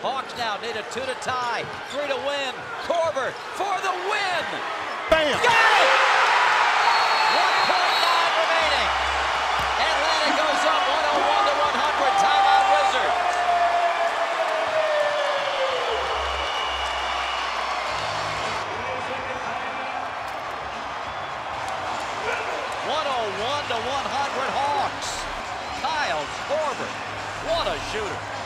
Hawks now need a two to tie, three to win. Korver for the win. Bam! Got it! 1.9 remaining. Atlanta goes up 101 to 100. Timeout Wizards. One hundred oh one to 100 Hawks. Kyle Korver. What a shooter.